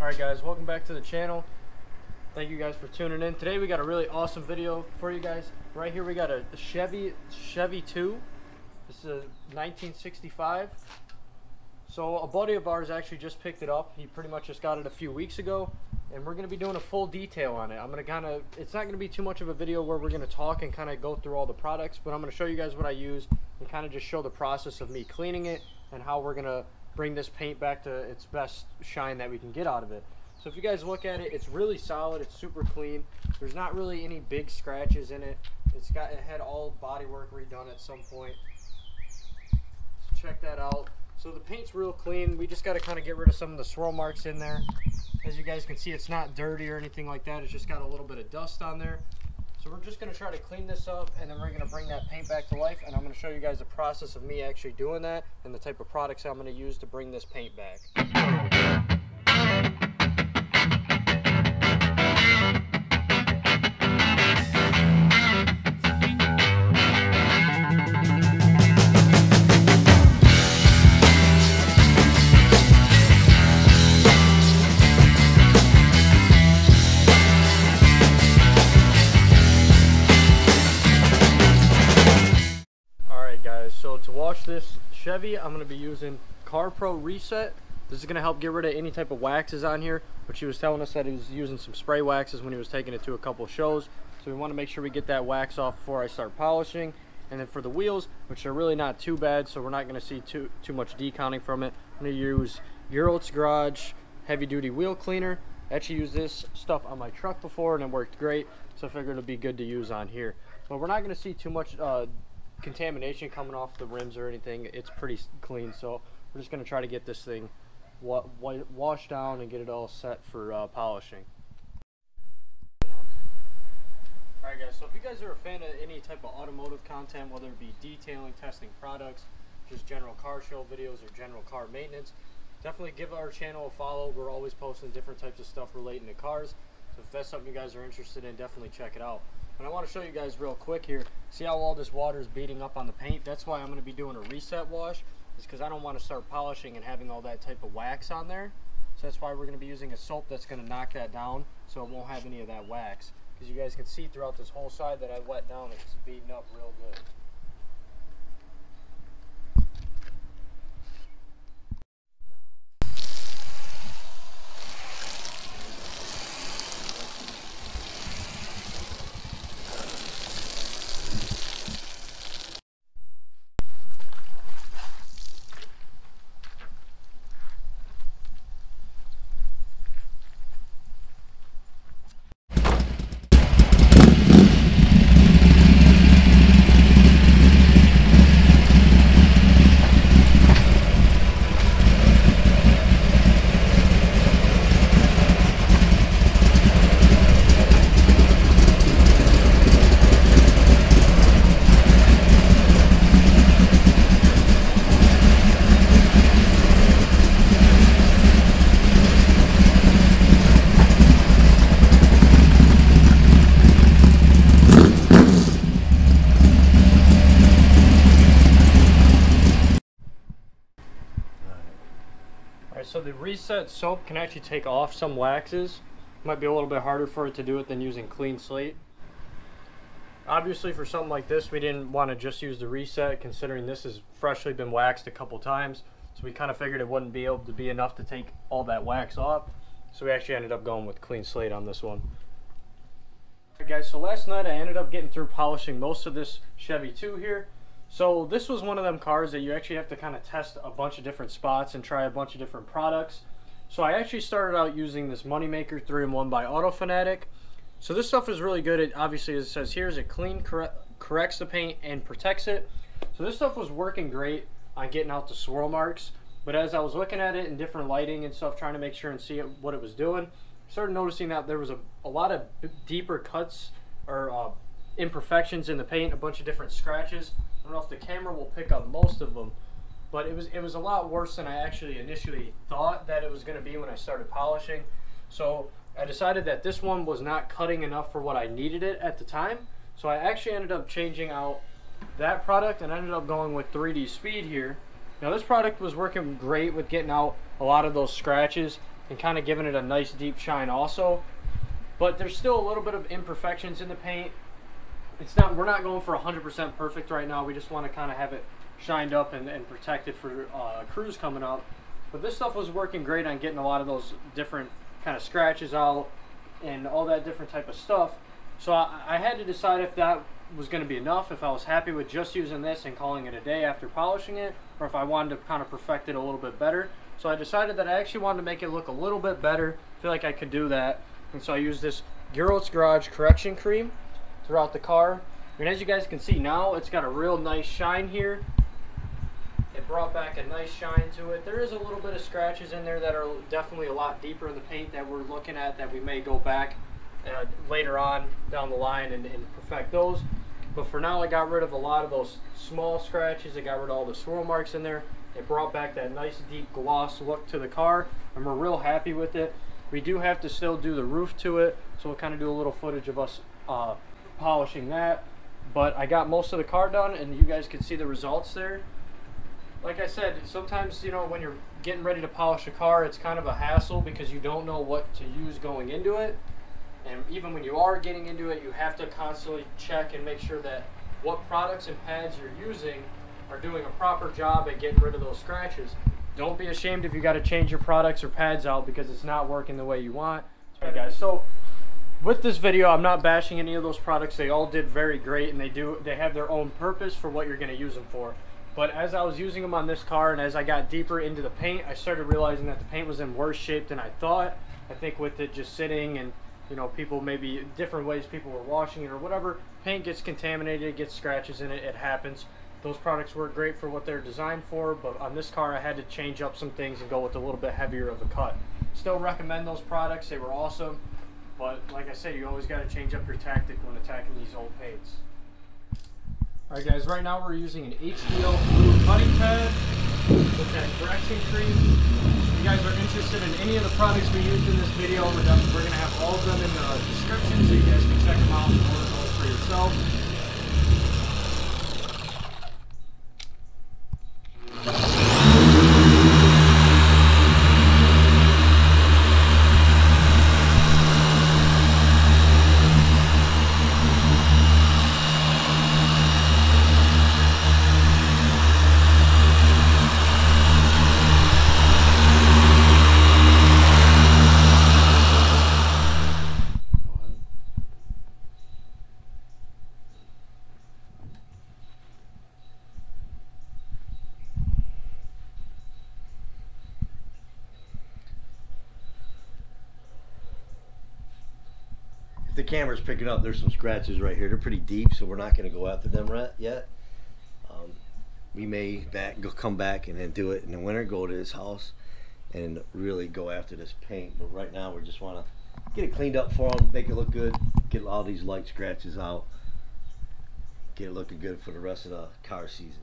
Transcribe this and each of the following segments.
Alright guys, welcome back to the channel. Thank you guys for tuning in. Today we got a really awesome video for you guys. Right here we got a Chevy Chevy 2. This is a 1965. So a buddy of ours actually just picked it up. He pretty much just got it a few weeks ago. And we're going to be doing a full detail on it. I'm going to kind of, it's not going to be too much of a video where we're going to talk and kind of go through all the products. But I'm going to show you guys what I use and kind of just show the process of me cleaning it and how we're going to bring this paint back to its best shine that we can get out of it. So if you guys look at it, it's really solid. It's super clean. There's not really any big scratches in it. It's got it had all body work redone at some point. So check that out. So the paint's real clean. We just got to kind of get rid of some of the swirl marks in there. As you guys can see, it's not dirty or anything like that. It's just got a little bit of dust on there. So we're just to try to clean this up and then we're to bring that paint back to life and I'm to show you guys the process of me actually doing that and the type of products I'm to use to bring this paint back. I'm going to be using Car Pro Reset. This is going to help get rid of any type of waxes on here, which he was telling us that he was using some spray waxes when he was taking it to a couple shows. So we want to make sure we get that wax off before I start polishing. And then for the wheels, which are really not too bad, so we're not going to see too, too much decounting from it, I'm going to use Griot's Garage Heavy Duty Wheel Cleaner. I actually used this stuff on my truck before and it worked great, so I figured it would be good to use on here. But we're not going to see too much uh, contamination coming off the rims or anything. It's pretty clean, so we're just going to try to get this thing wa wa washed down and get it all set for uh, polishing. Alright guys, so if you guys are a fan of any type of automotive content, whether it be detailing, testing products, just general car show videos or general car maintenance, definitely give our channel a follow. We're always posting different types of stuff relating to cars. So if that's something you guys are interested in, definitely check it out. And I want to show you guys real quick here. See how all this water is beating up on the paint? That's why I'm going to be doing a reset wash. Is because I don't want to start polishing and having all that type of wax on there. So that's why we're going to be using a soap that's going to knock that down so it won't have any of that wax. Because you guys can see throughout this whole side that I wet down, it's beating up real good. Alright, so the reset soap can actually take off some waxes. Might be a little bit harder for it to do it than using clean slate. Obviously for something like this, we didn't want to just use the reset considering this has freshly been waxed a couple times. So we kind of figured it wouldn't be able to be enough to take all that wax off. So we actually ended up going with clean slate on this one. Alright guys, so last night I ended up getting through polishing most of this Chevy 2 here. So this was one of them cars that you actually have to kind of test a bunch of different spots and try a bunch of different products. So I actually started out using this Moneymaker 3-in-1 by Auto Fanatic. So this stuff is really good. It obviously, as it says here, is it clean, corre corrects the paint, and protects it. So this stuff was working great on getting out the swirl marks. But as I was looking at it in different lighting and stuff, trying to make sure and see it, what it was doing, I started noticing that there was a, a lot of deeper cuts or uh, imperfections in the paint, a bunch of different scratches. I don't know if the camera will pick up most of them, but it was it was a lot worse than I actually initially thought that it was going to be when I started polishing. So I decided that this one was not cutting enough for what I needed it at the time. So I actually ended up changing out that product and ended up going with 3D Speed here. Now this product was working great with getting out a lot of those scratches and kind of giving it a nice deep shine also. But there's still a little bit of imperfections in the paint. It's not, we're not going for 100% perfect right now. We just want to kind of have it shined up and, and protected for uh, crews coming up. But this stuff was working great on getting a lot of those different kind of scratches out and all that different type of stuff. So I, I had to decide if that was going to be enough, if I was happy with just using this and calling it a day after polishing it, or if I wanted to kind of perfect it a little bit better. So I decided that I actually wanted to make it look a little bit better. I feel like I could do that. And so I used this Griot's Garage Correction Cream throughout the car. And as you guys can see now, it's got a real nice shine here. It brought back a nice shine to it. There is a little bit of scratches in there that are definitely a lot deeper in the paint that we're looking at that we may go back uh, later on down the line and, and perfect those. But for now, I got rid of a lot of those small scratches. I got rid of all the swirl marks in there. It brought back that nice deep gloss look to the car, and we're real happy with it. We do have to still do the roof to it, so we'll kind of do a little footage of us uh, polishing that. But I got most of the car done, and you guys can see the results there. Like I said, sometimes, you know, when you're getting ready to polish a car, it's kind of a hassle because you don't know what to use going into it. And even when you are getting into it, you have to constantly check and make sure that what products and pads you're using are doing a proper job at getting rid of those scratches. Don't be ashamed if you got to change your products or pads out because it's not working the way you want. Right, guys. So with this video, I'm not bashing any of those products. They all did very great, and they do they have their own purpose for what you're going to use them for. But as I was using them on this car, and as I got deeper into the paint, I started realizing that the paint was in worse shape than I thought. I think with it just sitting and you know, people maybe different ways people were washing it or whatever. Paint gets contaminated, gets scratches in it, it happens. Those products work great for what they're designed for, but on this car I had to change up some things and go with a little bit heavier of a cut. Still recommend those products, they were awesome, but like I said, you always got to change up your tactic when attacking these old paints. Alright guys, right now we're using an HDL blue cutting pad with that correction cream If you guys are interested in any of the products we used in this video, we're, we're going to have all of them in the description so you guys can check them out and order those for yourself. The camera's picking up, there's some scratches right here. They're pretty deep, so we're not going to go after them right yet. Um, we may back go come back and then do it in the winter. Go to his house and really go after this paint. But right now, we just want to get it cleaned up for him, make it look good, get all these light scratches out, get it looking good for the rest of the car season.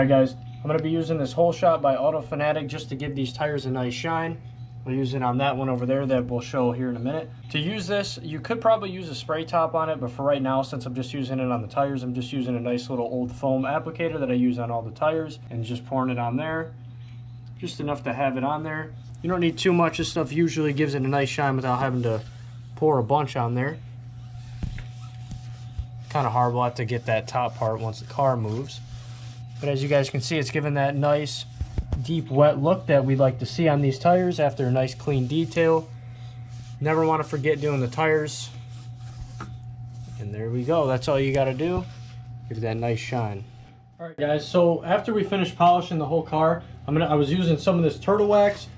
Alright guys, I'm going to be using this whole shot by Auto Fanatic just to give these tires a nice shine. Use it on that one over there that we'll show here in a minute. To use this, you could probably use a spray top on it, but for right now, since I'm just using it on the tires, I'm just using a nice little old foam applicator that I use on all the tires and just pouring it on there. Just enough to have it on there. You don't need too much. This stuff usually gives it a nice shine without having to pour a bunch on there. Kind of hard, we'll have to get that top part once the car moves. But as you guys can see, it's giving that nice deep wet look that we like to see on these tires after a nice clean detail. Never want to forget doing the tires. And there we go. That's all you got to do. Give that nice shine. Alright guys, so after we finished polishing the whole car, I'm gonna I was using some of this Turtle Wax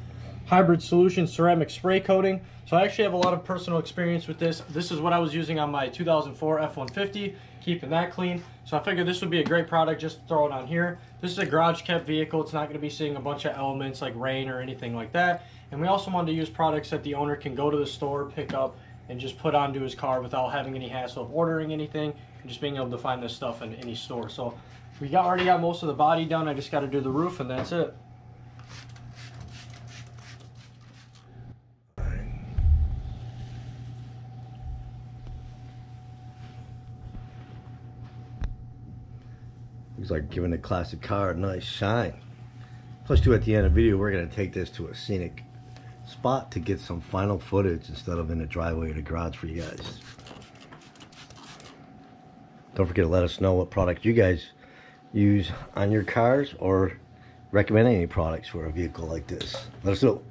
Hybrid Solution ceramic spray coating. So I actually have a lot of personal experience with this. This is what I was using on my 2004 F-150 keeping that clean. So I figured this would be a great product just to throw it on here. This is a garage kept vehicle. It's not going to be seeing a bunch of elements like rain or anything like that. And we also wanted to use products that the owner can go to the store, pick up, and just put onto his car without having any hassle of ordering anything and just being able to find this stuff in any store. So we got already got most of the body done. I just got to do the roof and that's it. Looks like giving a classic car a nice shine. Plus, too, at the end of the video, we're gonna take this to a scenic spot to get some final footage instead of in the driveway or the garage for you guys. Don't forget to let us know what product you guys use on your cars or recommend any products for a vehicle like this. Let us know.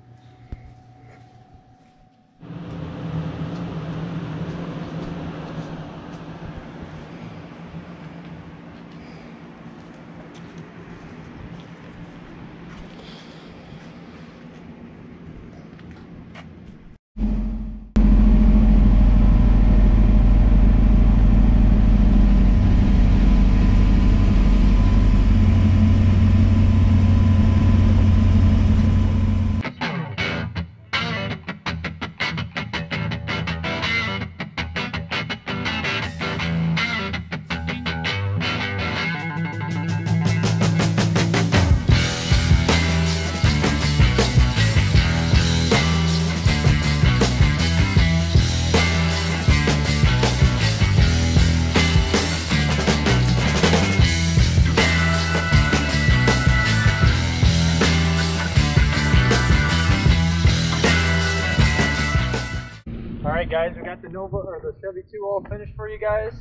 Guys, we got the Nova or the Chevy 2 all finished for you guys.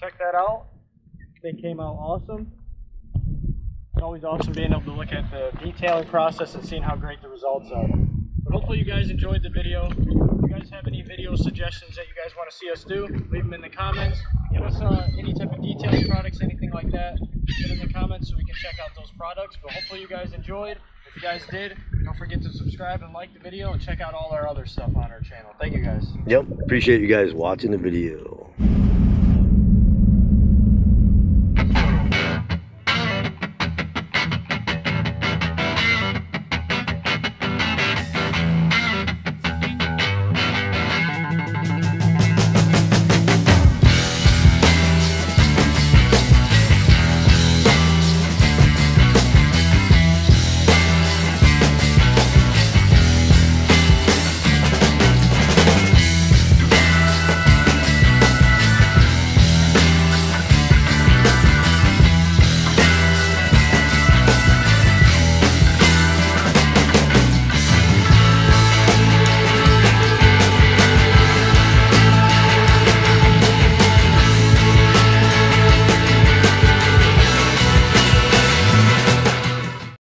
Check that out. They came out awesome. It's always awesome being able to look at the detailing process and seeing how great the results are. But hopefully you guys enjoyed the video. If you guys have any video suggestions that you guys want to see us do, leave them in the comments. Give us uh, any type of detailing products, anything like that. Put in the comments so we can check out those products. But hopefully you guys enjoyed. If you guys did, don't forget to subscribe and like the video and check out all our other stuff on our channel. Thank you guys. Yep. Appreciate you guys watching the video.